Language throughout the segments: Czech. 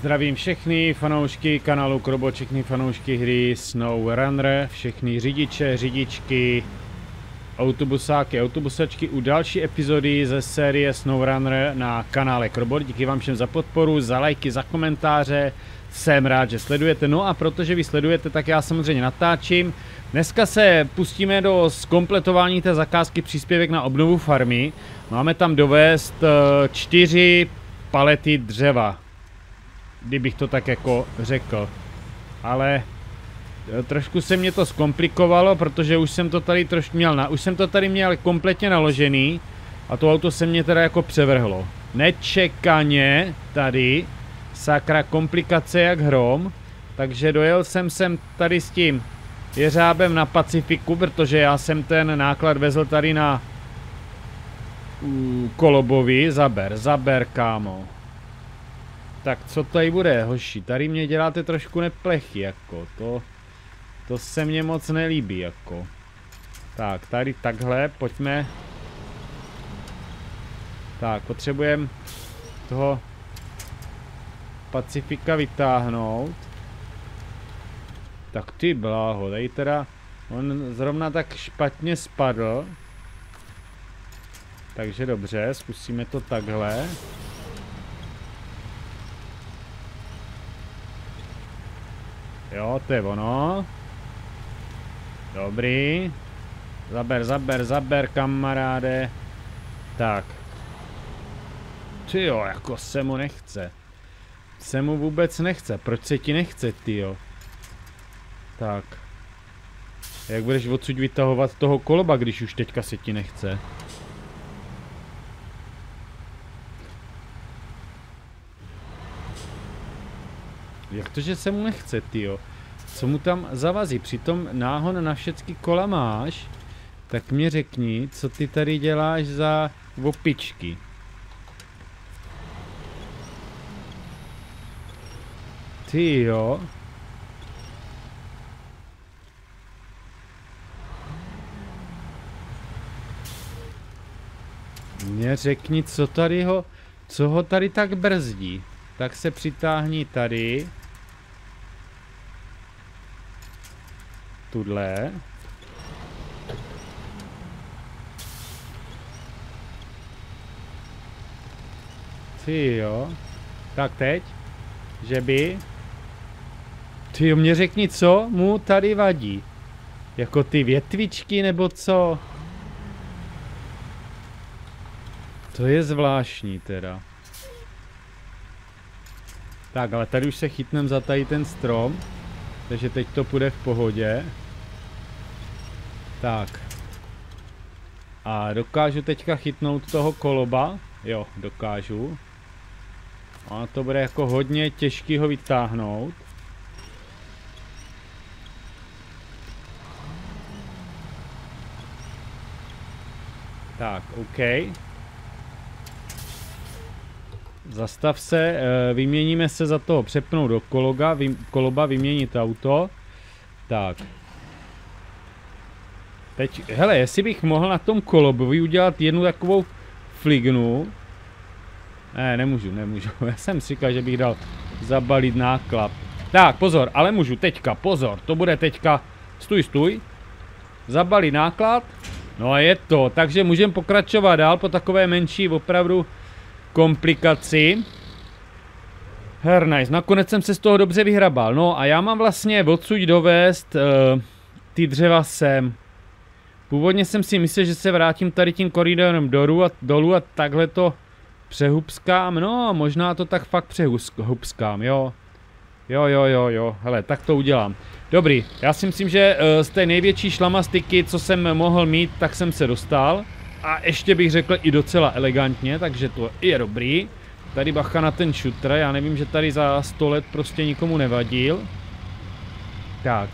Zdravím všechny fanoušky kanálu Krobo, všechny fanoušky hry SnowRunner, všechny řidiče, řidičky, autobusáky, autobusačky u další epizody ze série SnowRunner na kanále Krobo. Díky vám všem za podporu, za lajky, za komentáře. Jsem rád, že sledujete. No a protože vy sledujete, tak já samozřejmě natáčím. Dneska se pustíme do zkompletování té zakázky příspěvek na obnovu farmy. Máme tam dovést eh, čtyři palety dřeva kdybych to tak jako řekl. Ale e, trošku se mě to zkomplikovalo, protože už jsem to tady trošku měl, na, už jsem to tady měl kompletně naložený a to auto se mě teda jako převrhlo. Nečekaně tady, sakra komplikace jak hrom, takže dojel jsem sem tady s tím jeřábem na Pacifiku, protože já jsem ten náklad vezl tady na Kolobovi, zaber, zaber kámo. Tak co tady bude, hoši? Tady mě děláte trošku neplechy, jako. To, to se mně moc nelíbí, jako. Tak, tady takhle, pojďme. Tak, potřebujeme toho Pacifika vytáhnout. Tak ty bláho, tady teda on zrovna tak špatně spadl. Takže dobře, zkusíme to takhle. Jo, to je ono. Dobrý. Zaber, zaber, zaber, kamaráde. Tak. Ty jo, jako se mu nechce. Se mu vůbec nechce. Proč se ti nechce, jo? Tak. Jak budeš odsud vytahovat toho koloba, když už teďka se ti nechce? Jak to, že se mu nechce, tyjo? Co mu tam zavazí? Přitom náhon na všechny kola máš, tak mě řekni, co ty tady děláš za opičky. Ty jo. Mě řekni, co tady ho, co ho tady tak brzdí. Tak se přitáhni tady. Tudle. Ty jo. Tak teď. Že by. Ty jo, mě řekni, co mu tady vadí. Jako ty větvičky nebo co? To je zvláštní teda. Tak, ale tady už se chytnem za tady ten strom. Takže teď to půjde v pohodě. Tak. A dokážu teďka chytnout toho koloba? Jo, dokážu. A to bude jako hodně těžký ho vytáhnout. Tak, OK. Zastav se, eh, vyměníme se za toho, přepnout do kologa, vy, koloba, vyměnit auto. Tak. Teď, hele, jestli bych mohl na tom kolobovi udělat jednu takovou flignu. Ne, nemůžu, nemůžu. Já jsem si říkal, že bych dal zabalit náklad. Tak, pozor, ale můžu, teďka, pozor, to bude teďka. Stůj, stůj. Zabalit náklad. No a je to, takže můžeme pokračovat dál po takové menší, opravdu komplikaci. Her nice. Nakonec jsem se z toho dobře vyhrabal. No a já mám vlastně odsud dovést uh, ty dřeva sem. Původně jsem si myslel, že se vrátím tady tím koridorem dolů a, dolů a takhle to přehubskám. No, možná to tak fakt přehubskám, jo. Jo, jo, jo, jo. Hele, tak to udělám. Dobrý, já si myslím, že uh, z té největší šlamastiky, co jsem mohl mít, tak jsem se dostal. A ještě bych řekl i docela elegantně, takže to je dobrý. Tady bacha na ten shooter, já nevím, že tady za 100 let prostě nikomu nevadil. Tak.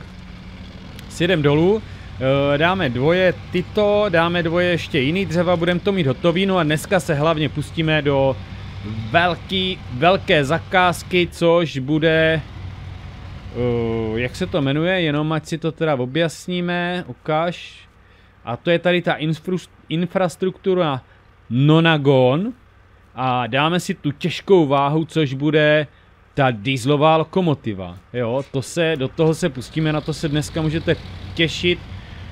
Sjedem dolů. Eh, dáme dvoje tyto, dáme dvoje ještě jiný dřeva, budeme to mít hotový, no a dneska se hlavně pustíme do velký, velké zakázky, což bude, uh, jak se to jmenuje, jenom ať si to teda objasníme, ukáž, a to je tady ta infrastruktura Nonagon. A dáme si tu těžkou váhu, což bude ta dieselová lokomotiva, jo, to se, do toho se pustíme, na to se dneska můžete těšit.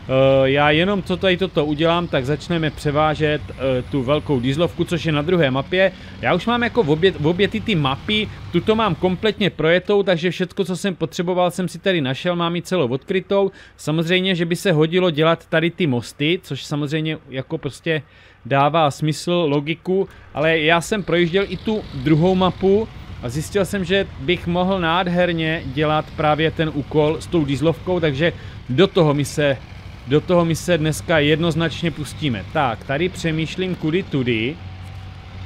Uh, já jenom co tady toto udělám, tak začneme převážet uh, tu velkou dieselovku, což je na druhé mapě. Já už mám jako v obě, v obě ty, ty mapy, tuto mám kompletně projetou, takže všechno, co jsem potřeboval, jsem si tady našel, mám ji celou odkrytou. Samozřejmě, že by se hodilo dělat tady ty mosty, což samozřejmě jako prostě dává smysl, logiku, ale já jsem projížděl i tu druhou mapu, a zjistil jsem, že bych mohl nádherně dělat právě ten úkol s tou dieselovkou, takže do toho mi se, do toho mi se dneska jednoznačně pustíme. Tak, tady přemýšlím kudy tudy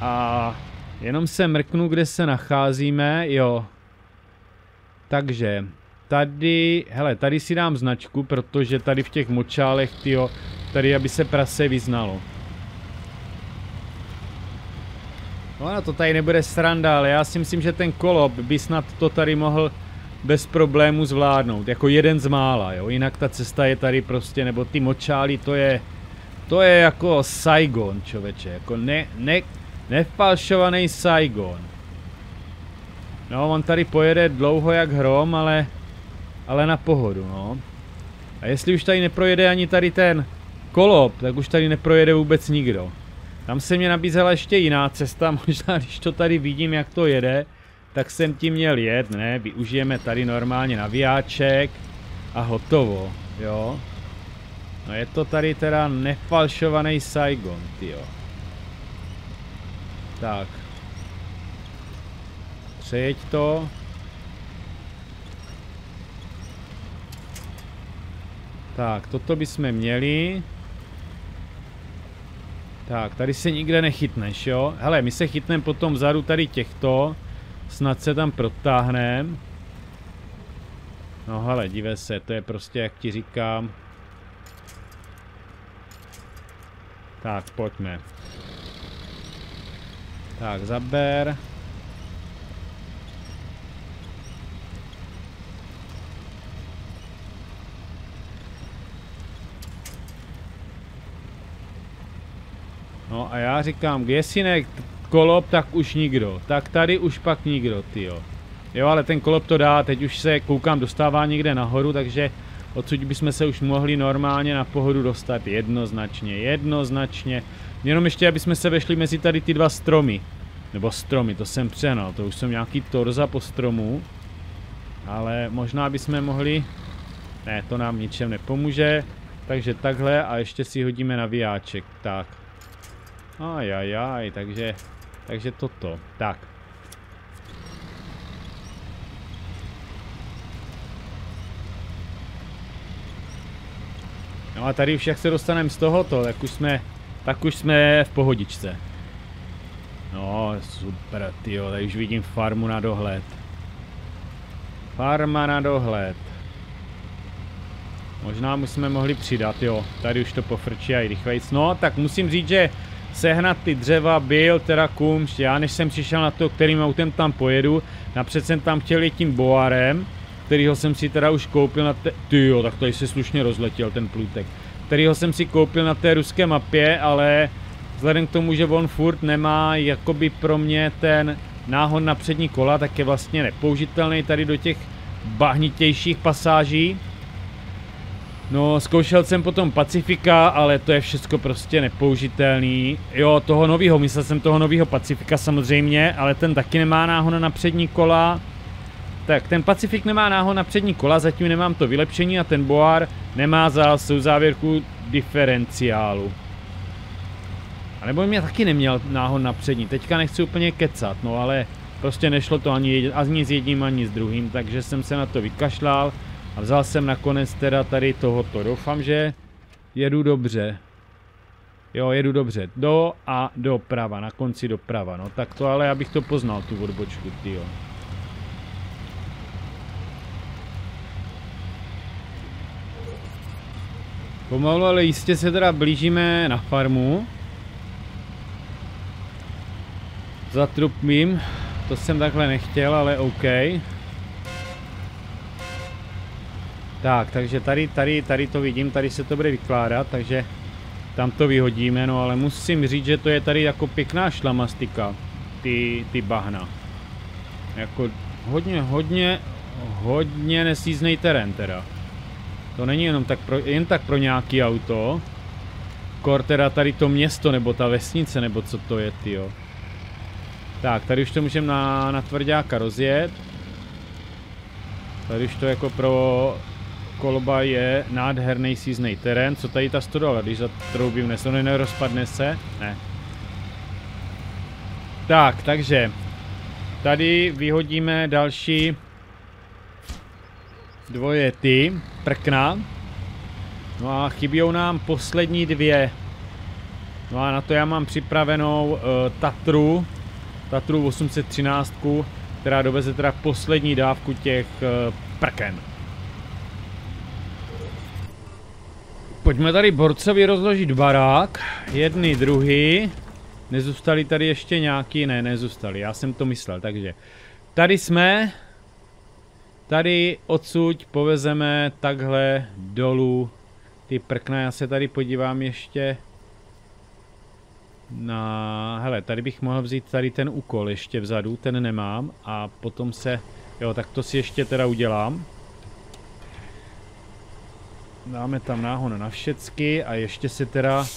a jenom se mrknu, kde se nacházíme, jo. Takže, tady, hele, tady si dám značku, protože tady v těch močálech, tyjo, tady aby se prase vyznalo. Ono to tady nebude sranda, ale já si myslím, že ten kolop by snad to tady mohl bez problému zvládnout, jako jeden z mála, jo, jinak ta cesta je tady prostě, nebo ty močály, to je, to je jako Saigon, čověče, jako ne, ne, nefalšovaný Saigon. No, on tady pojede dlouho jak hrom, ale, ale na pohodu, no. A jestli už tady neprojede ani tady ten kolop, tak už tady neprojede vůbec nikdo. Tam se mě nabízela ještě jiná cesta, možná když to tady vidím, jak to jede, tak jsem tím měl jet, ne, využijeme tady normálně navijáček a hotovo, jo. No je to tady teda nefalšovaný Saigon, jo. Tak. Přejeď to. Tak, toto bychom měli. Tak, tady se nikde nechytneš, jo? Hele, my se chytneme potom vzadu tady těchto. Snad se tam protáhneme. No hele, dive se, to je prostě, jak ti říkám. Tak, pojďme. Tak, zaber. No a já říkám, jestli ne kolop, tak už nikdo. Tak tady už pak nikdo, tyjo. Jo, ale ten kolop to dá, teď už se koukám, dostává někde nahoru, takže odsud bychom se už mohli normálně na pohodu dostat jednoznačně, jednoznačně. Jenom ještě, aby jsme se vešli mezi tady ty dva stromy. Nebo stromy, to jsem přenal, to už jsem nějaký torza po stromu. Ale možná bychom mohli... Ne, to nám ničem nepomůže. Takže takhle a ještě si hodíme navijáček. Tak, Ajajaj, takže, takže toto. Tak. No a tady už jak se dostaneme z tohoto, tak už jsme, tak už jsme v pohodičce. No, super, tyjo, tady už vidím farmu na dohled. Farma na dohled. Možná musíme mohli přidat, jo. Tady už to pofrčí a i rychlejc. No, tak musím říct, že sehnat ty dřeva byl teda kumš. Já než jsem přišel na to, kterým autem tam pojedu, napřed jsem tam chtěl jít tím Boarem, kterýho jsem si teda už koupil na té... Ty jo, tak tady se slušně rozletěl ten plutek. Kterýho jsem si koupil na té ruské mapě, ale vzhledem k tomu, že on furt nemá jakoby pro mě ten náhon na přední kola, tak je vlastně nepoužitelný tady do těch bahnitějších pasáží. No, zkoušel jsem potom Pacifika, ale to je všechno prostě nepoužitelný. Jo, toho nového, myslel jsem toho nového Pacifika samozřejmě, ale ten taky nemá náhon na přední kola. Tak, ten Pacifik nemá náhon na přední kola, zatím nemám to vylepšení a ten Boar nemá za závěrku diferenciálu. A nebo mě taky neměl náhon na přední, teďka nechci úplně kecat, no ale prostě nešlo to ani, ani s jedním, ani s druhým, takže jsem se na to vykašlal. A vzal jsem nakonec teda tady tohoto. Doufám, že jedu dobře. Jo, jedu dobře. Do a doprava, na konci doprava. No tak to ale, abych to poznal, tu odbočku, jo. Pomalu, ale jistě se teda blížíme na farmu. Za. To jsem takhle nechtěl, ale OK. Tak, takže tady, tady, tady to vidím, tady se to bude vykládat, takže tam to vyhodíme, no ale musím říct, že to je tady jako pěkná šlamastika, ty, ty bahna. Jako hodně, hodně, hodně nesíznej terén teda. To není jenom tak pro, jen tak pro nějaký auto. Kor teda tady to město, nebo ta vesnice, nebo co to je, tyjo. Tak, tady už to můžeme na, na tvrdáka rozjet. Tady už to jako pro kolba je nádherný síznej terén. Co tady ta stodola, když zatroubím, neslo nerozpadne se? Ne. Tak, takže tady vyhodíme další dvoje ty prkna. No a chybí nám poslední dvě. No a na to já mám připravenou uh, Tatru, Tatru 813, která doveze teda poslední dávku těch uh, prken. Pojďme tady borcovi rozložit barák, jedny, druhý. Nezůstali tady ještě nějaký? Ne, nezůstali, já jsem to myslel, takže. Tady jsme. Tady odsud povezeme takhle dolů ty prkna, já se tady podívám ještě na, hele, tady bych mohl vzít tady ten úkol ještě vzadu, ten nemám a potom se, jo, tak to si ještě teda udělám. Dáme tam náhon na všecky a ještě se teda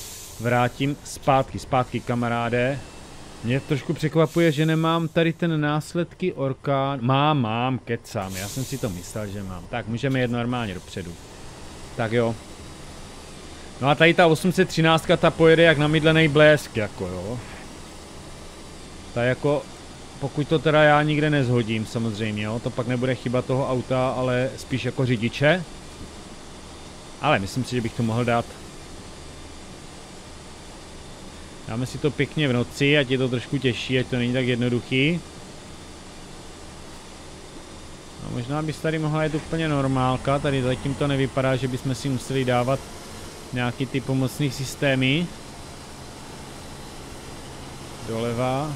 vrátím zpátky, zpátky kamaráde. Mě trošku překvapuje, že nemám tady ten následky orkán. Mám, mám, kecám, já jsem si to myslel, že mám. Tak, můžeme jet normálně dopředu. Tak jo. No a tady ta 813 ta pojede jak namydlený blesk, jako jo. Ta jako, pokud to teda já nikde nezhodím samozřejmě, jo, to pak nebude chyba toho auta, ale spíš jako řidiče. Ale myslím si, že bych to mohl dát. Dáme si to pěkně v noci, ať je to trošku těžší, ať to není tak jednoduchý. No, možná bys tady mohla jít úplně normálka, tady zatím to nevypadá, že bychom si museli dávat nějaký ty pomocný systémy. Doleva.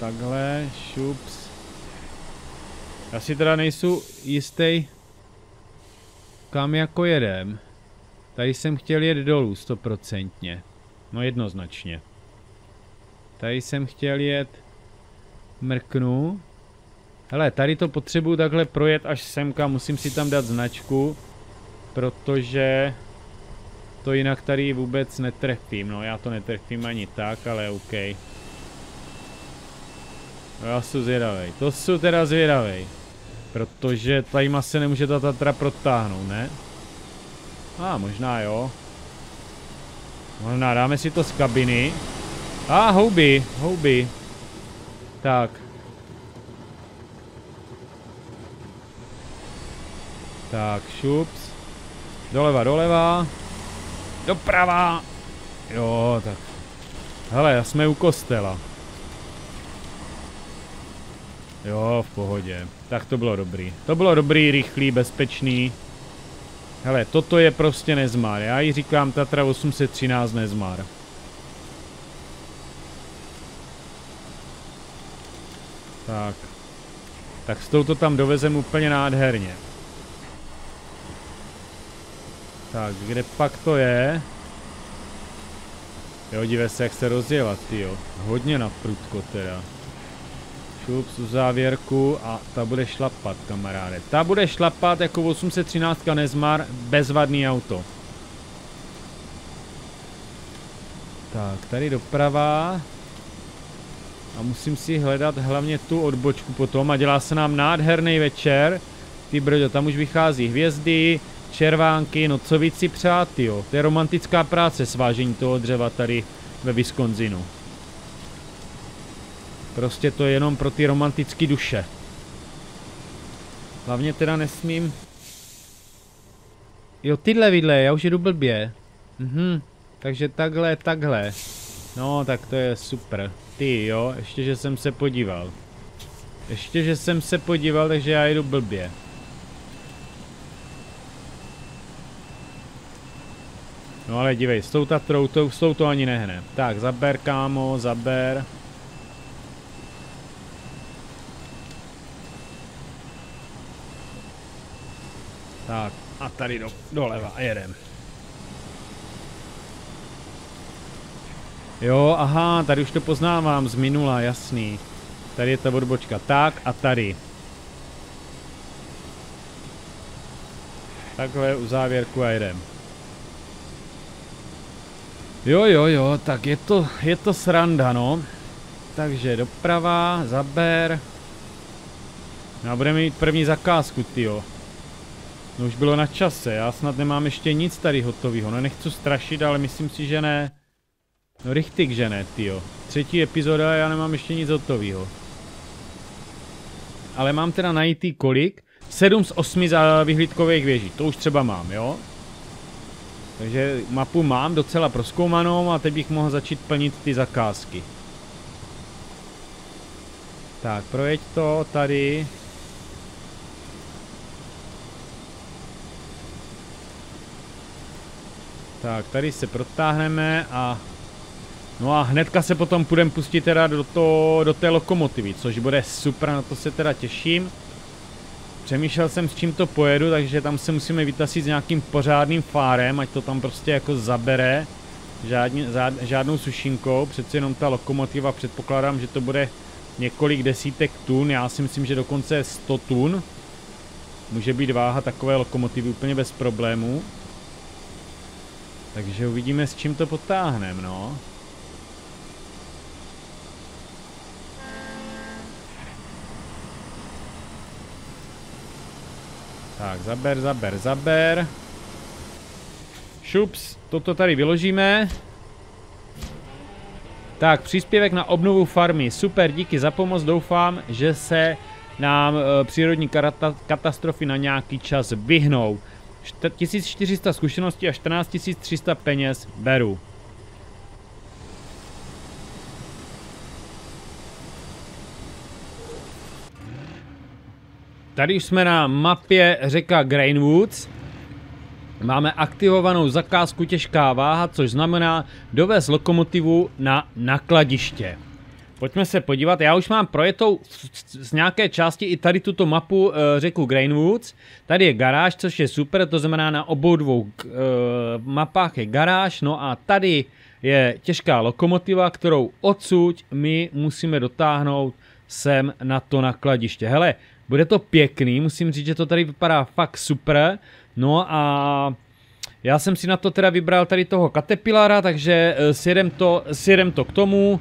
Takhle, šups. Já si teda nejsou jistý, kam jako jedem. Tady jsem chtěl jet dolů, stoprocentně. No jednoznačně. Tady jsem chtěl jet... Mrknu. Hele, tady to potřebuju takhle projet až semka, musím si tam dát značku. Protože... To jinak tady vůbec netrefím, no já to netrefím ani tak, ale OK. No, já jsem zvědavej, to jsou teda zvědavej. Protože tady se nemůže ta Tatra protáhnout, ne? A ah, možná jo. Možná dáme si to z kabiny. A ah, houby, houby. Tak. Tak, šups. Doleva, doleva. Doprava. Jo, tak. Hele, jsme u kostela. Jo, v pohodě. Tak to bylo dobrý. To bylo dobrý, rychlý, bezpečný. Hele, toto je prostě nezmar. Já ji říkám Tatra 813 nezmar. Tak. Tak s touto tam dovezem úplně nádherně. Tak, kde pak to je? Jo, dívej se, jak se rozjela, tyjo. Hodně na prudko teda. Šup, závěrku a ta bude šlapat, kamaráde. Ta bude šlapat jako 813 Nezmar, bezvadný auto. Tak, tady doprava. A musím si hledat hlavně tu odbočku potom a dělá se nám nádherný večer. Ty brďo, tam už vychází hvězdy, červánky, no co víc si přát, jo. To je romantická práce svážení toho dřeva tady ve Wisconsinu. Prostě to je jenom pro ty romantické duše. Hlavně teda nesmím... Jo, tyhle vidle, já už jedu blbě. Mhm, takže takhle, takhle. No, tak to je super. Ty jo, ještě že jsem se podíval. Ještě že jsem se podíval, takže já jedu blbě. No ale dívej, s tou Tatrou, to, s tou to ani nehne. Tak, zaber kámo, zaber. Tak, a tady do, doleva a jedem. Jo, aha, tady už to poznávám z minula, jasný. Tady je ta odbočka. Tak a tady. Takhle u závěrku a jedem. Jo, jo, jo, tak je to, je to sranda, no. Takže doprava, zaber. A budeme mít první zakázku, tyjo. No už bylo na čase, já snad nemám ještě nic tady hotového. No nechci strašit, ale myslím si, že ne. No richtig, že ne, tyjo. Třetí epizoda já nemám ještě nic hotového. Ale mám teda najít kolik? 7 z 8 za vyhlídkových věží, to už třeba mám, jo? Takže mapu mám docela proskoumanou a teď bych mohl začít plnit ty zakázky. Tak, projeď to tady. Tak, tady se protáhneme a... No a hnedka se potom půjdeme pustit teda do, to, do té lokomotivy, což bude super, na to se teda těším. Přemýšlel jsem s čím to pojedu, takže tam se musíme vytasit s nějakým pořádným fárem, ať to tam prostě jako zabere. Žádný, žádnou sušinkou, přeci jenom ta lokomotiva předpokládám, že to bude několik desítek tun, já si myslím, že dokonce 100 tun. Může být váha takové lokomotivy úplně bez problémů. Takže uvidíme, s čím to potáhneme, no. Tak, zaber, zaber, zaber. Šups, toto tady vyložíme. Tak, příspěvek na obnovu farmy. Super, díky za pomoc. Doufám, že se nám e, přírodní katastrofy na nějaký čas vyhnou. 1400 zkušeností a 14300 peněz beru. Tady už jsme na mapě řeka Grainwoods. Máme aktivovanou zakázku těžká váha, což znamená dovést lokomotivu na nakladiště. Pojďme se podívat, já už mám projetou z nějaké části i tady tuto mapu e, řeku Grainwoods. Tady je garáž, což je super, to znamená na obou dvou e, mapách je garáž, no a tady je těžká lokomotiva, kterou odsud my musíme dotáhnout sem na to nakladiště. Hele, bude to pěkný, musím říct, že to tady vypadá fakt super. No a já jsem si na to teda vybral tady toho Caterpillara, takže eh, sjedem to, sjedem to k tomu,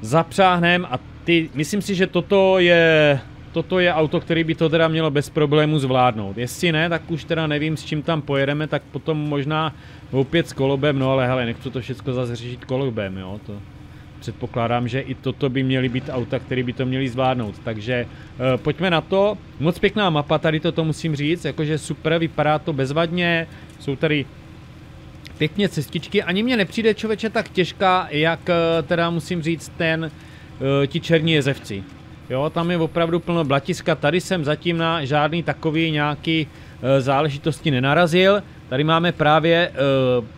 zapřáhnem a ty, myslím si, že toto je, toto je auto, který by to teda mělo bez problému zvládnout. Jestli ne, tak už teda nevím, s čím tam pojedeme, tak potom možná opět s kolobem, no ale hele, nechci to všechno zase řešit kolobem, jo, to předpokládám, že i toto by měly být auta, které by to měly zvládnout. Takže uh, pojďme na to. Moc pěkná mapa, tady toto musím říct, jakože super, vypadá to bezvadně, jsou tady pěkně cestičky, ani mě nepřijde člověče tak těžká, jak uh, teda musím říct ten, uh, ti černí jezevci. Jo, tam je opravdu plno blatiska, tady jsem zatím na žádný takový nějaký uh, záležitosti nenarazil. Tady máme právě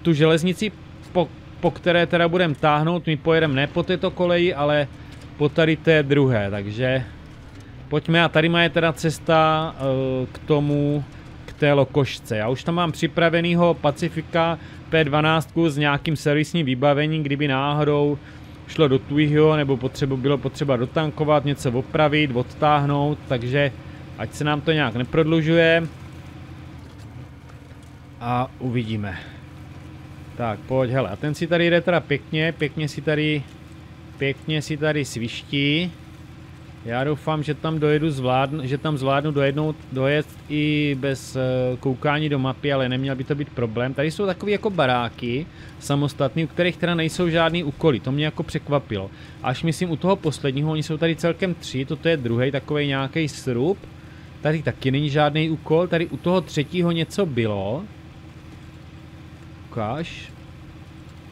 tu železnici, po po které teda budeme táhnout, my pojedeme ne po této koleji, ale po tady té druhé, takže pojďme a tady má je teda cesta k tomu, k té lokošce. Já už tam mám připravenýho Pacifika P12 s nějakým servisním vybavením, kdyby náhodou šlo do Twihio, nebo potřebu, bylo potřeba dotankovat, něco opravit, odtáhnout, takže ať se nám to nějak neprodlužuje. A uvidíme. Tak, pojď, hele, a ten si tady jde teda pěkně, pěkně si tady, pěkně si tady sviští. Já doufám, že tam dojedu zvládnu, že tam zvládnu dojednout, dojet i bez uh, koukání do mapy, ale neměl by to být problém. Tady jsou takové jako baráky samostatný, u kterých teda nejsou žádný úkoly, to mě jako překvapilo. Až myslím u toho posledního, oni jsou tady celkem tři, toto je druhý takový nějaký srub. Tady taky není žádný úkol, tady u toho třetího něco bylo ukáž.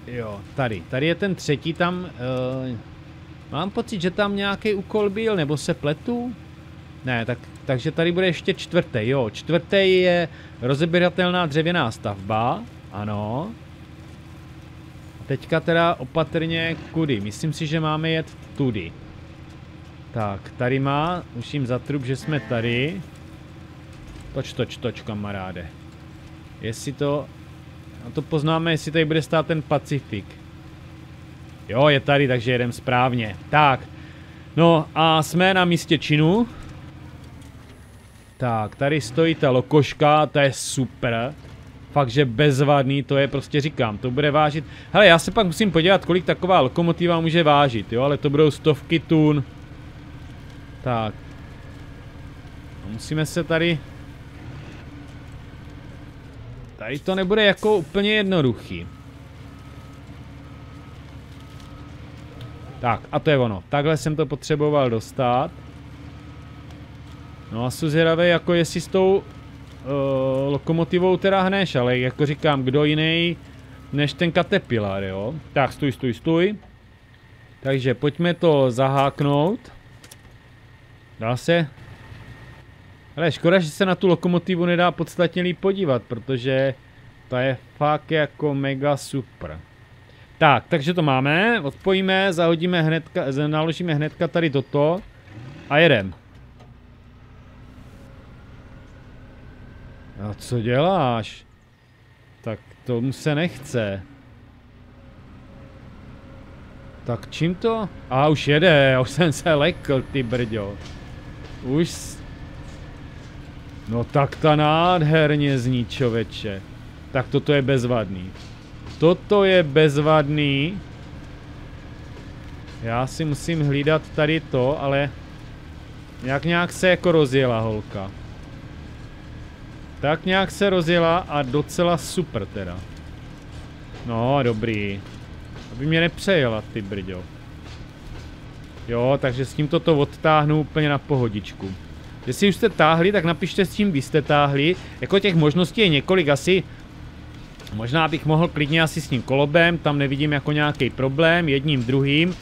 Jo, tady. Tady je ten třetí tam. Uh, mám pocit, že tam nějaký úkol byl, nebo se pletu? Ne, tak, takže tady bude ještě čtvrtý, jo. Čtvrtý je rozebíratelná dřevěná stavba, ano. Teďka teda opatrně kudy. Myslím si, že máme jet tudy. Tak, tady má, musím zatrup, že jsme tady. Toč, toč, toč, kamaráde. Jestli to a to poznáme, jestli tady bude stát ten Pacifik. Jo, je tady, takže jedem správně. Tak, No a jsme na místě činu. Tak, tady stojí ta lokoška, ta je super. Fakt, že bezvadný, to je prostě říkám, to bude vážit. Hele, já se pak musím podívat, kolik taková lokomotiva může vážit, jo, ale to budou stovky tun. Tak. A musíme se tady... Tady to nebude jako úplně jednoduchý. Tak, a to je ono. Takhle jsem to potřeboval dostat. No a jsem zvědavý, jako jestli s tou uh, lokomotivou teda hneš, ale jako říkám, kdo jiný než ten Caterpillar, jo? Tak, stůj, stůj, stůj. Takže pojďme to zaháknout. Dá se? Ale škoda, že se na tu lokomotivu nedá podstatně líp podívat, protože ta je fakt jako mega super. Tak, takže to máme, odpojíme, zahodíme hnedka, naložíme hnedka tady toto a jedem. A co děláš? Tak tomu se nechce. Tak čím to? A už jede, už jsem se lekl, ty brďo. Už... No tak ta nádherně zní, čověče. Tak toto je bezvadný. Toto je bezvadný. Já si musím hlídat tady to, ale... Jak nějak se jako rozjela holka. Tak nějak se rozjela a docela super teda. No, dobrý. Aby mě nepřejela, ty brďo. Jo, takže s tímto to odtáhnu úplně na pohodičku. Jestli už jste táhli, tak napište s čím vy jste táhli. Jako těch možností je několik, asi Možná bych mohl klidně asi s tím kolobem, tam nevidím jako nějaký problém, jedním, druhým. Uh,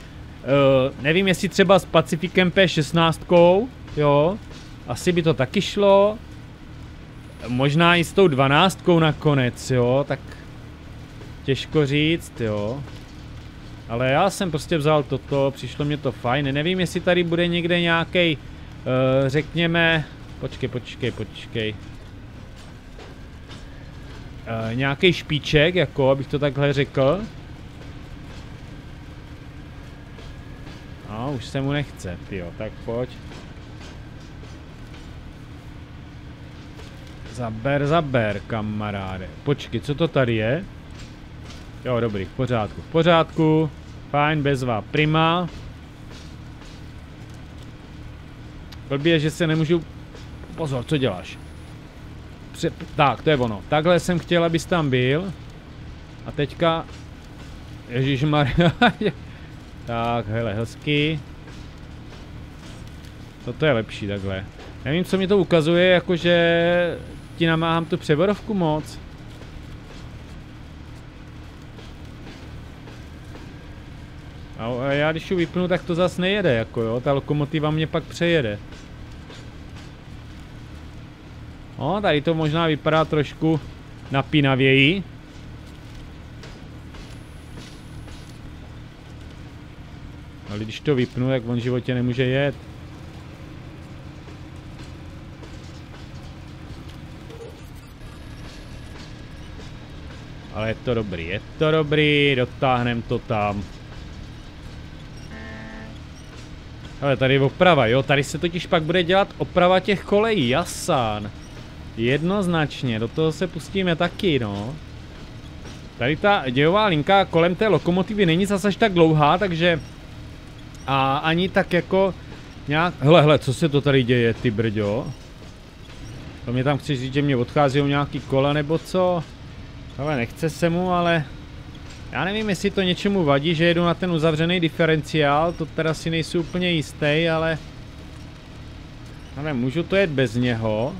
nevím, jestli třeba s Pacifikem P16, jo, asi by to taky šlo. Možná i s tou 12 nakonec, jo, tak těžko říct, jo. Ale já jsem prostě vzal toto, přišlo mě to fajn, nevím, jestli tady bude někde nějaký, uh, řekněme, počkej, počkej, počkej. Uh, eh, nějaký špíček, jako, abych to takhle řekl. No, už se mu nechce, jo, tak pojď. Zaber, zaber, kamaráde. Počkej, co to tady je? Jo, dobrý, v pořádku, v pořádku. Fajn, bezvá, prima. Blbě, že se nemůžu... Pozor, co děláš? Pře tak, to je ono. Takhle jsem chtěl, abys tam byl. A teďka... Ježišmarja. tak, hele, hezky. Toto je lepší takhle. Nevím, co mi to ukazuje, jakože ti namáhám tu převodovku moc. A já když ji vypnu, tak to zas nejede, jako jo, ta lokomotiva mě pak přejede. No, tady to možná vypadá trošku napínavěji. Ale když to vypnu, jak on v životě nemůže jet. Ale je to dobrý, je to dobrý, dotáhnem to tam. Ale tady je oprava, jo, tady se totiž pak bude dělat oprava těch kolejí, jasán. Jednoznačně, do toho se pustíme taky, no. Tady ta dějová linka kolem té lokomotivy není zase tak dlouhá, takže... A ani tak jako nějak... Hele, hele, co se to tady děje, ty brďo? To mě tam chci říct, že mě odchází nějaký kola nebo co? Ale nechce se mu, ale... Já nevím, jestli to něčemu vadí, že jedu na ten uzavřený diferenciál, to teda si nejsou úplně jistý, ale... Ale můžu to jet bez něho.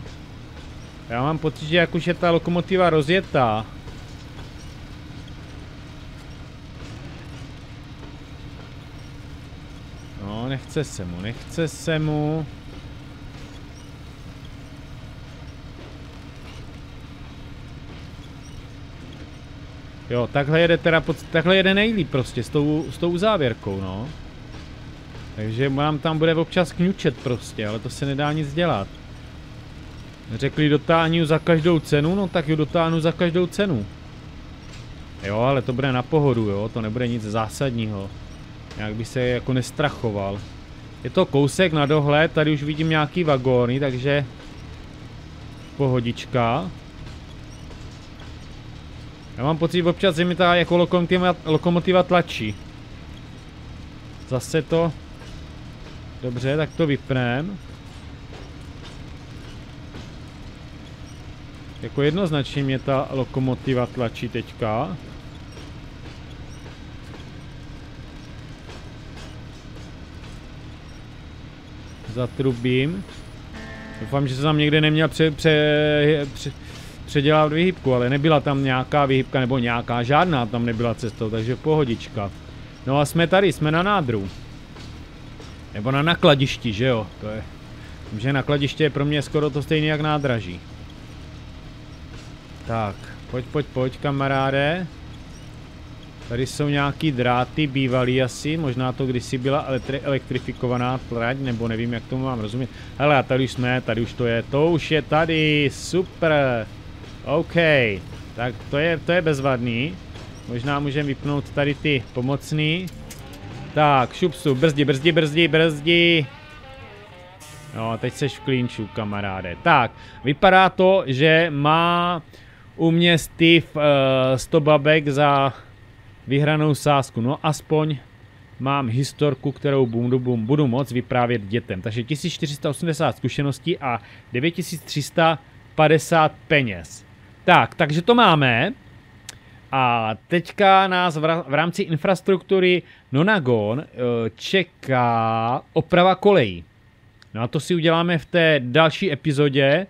Já mám pocit, že jak už je ta lokomotiva rozjetá, No, nechce se mu, nechce se mu. Jo, takhle jede teda, pod, takhle jede nejlíp prostě s tou, s tou závěrkou, no. Takže nám tam bude občas kňučet prostě, ale to se nedá nic dělat. Řekli dotáhnu za každou cenu, no tak ju dotáhnu za každou cenu. Jo, ale to bude na pohodu, jo, to nebude nic zásadního. Jak by se jako nestrachoval. Je to kousek na dohled, tady už vidím nějaký vagóny, takže pohodička. Já mám pocit občas, že mi ta jako lokomotiva, lokomotiva tlačí. Zase to. Dobře, tak to vypnem. Jako jednoznačně mě ta lokomotiva tlačí teďka. Zatrubím. Doufám, že se tam někde neměl pře, pře, pře, předělat vyhybku, ale nebyla tam nějaká vyhybka, nebo nějaká, žádná tam nebyla cestou, takže pohodička. No a jsme tady, jsme na nádru. Nebo na nakladišti, že jo, to je... Že nakladiště je pro mě skoro to stejné jak nádraží. Tak, pojď, pojď, pojď, kamaráde. Tady jsou nějaký dráty, bývalý asi, možná to kdysi byla elektrifikovaná trať, nebo nevím, jak tomu mám rozumět. Hele, a tady už jsme, tady už to je, to už je tady, super. OK, tak to je, to je bezvadný. Možná můžeme vypnout tady ty pomocný. Tak, šupsu, brzdi, brzdi, brzdi, brzdi. No, teď seš v klínču, kamaráde. Tak, vypadá to, že má u mě Steve uh, 100 babek za vyhranou sázku. No aspoň mám historku, kterou budu, budu moc vyprávět dětem. Takže 1480 zkušeností a 9350 peněz. Tak, takže to máme. A teďka nás v rámci infrastruktury Nonagon eh, čeká oprava kolejí. No a to si uděláme v té další epizodě. Eh,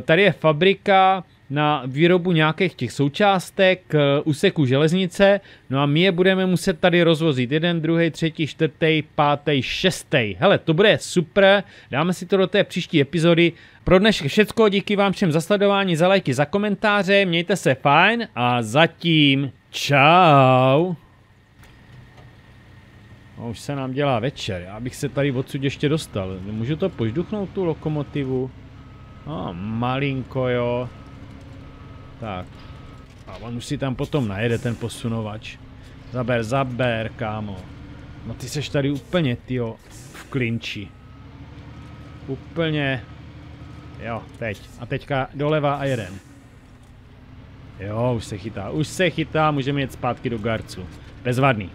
tady je fabrika na výrobu nějakých těch součástek úseku železnice, no a my je budeme muset tady rozvozit. Jeden, druhý, třetí, čtvrtý, pátý, šestý. Hele, to bude super, dáme si to do té příští epizody. Pro dnešek všecko, díky vám všem za sledování, za lajky, za komentáře, mějte se fajn a zatím čau. No, už se nám dělá večer, já bych se tady odsud ještě dostal. Můžu to požduchnout tu lokomotivu? No, malinko jo. Tak. A on už si tam potom najede ten posunovač. Zaber, zaber, kámo. No ty seš tady úplně, tyjo, v klinči. Úplně. Jo, teď. A teďka doleva a jeden. Jo, už se chytá, už se chytá, můžeme jít zpátky do garcu. Bezvadný.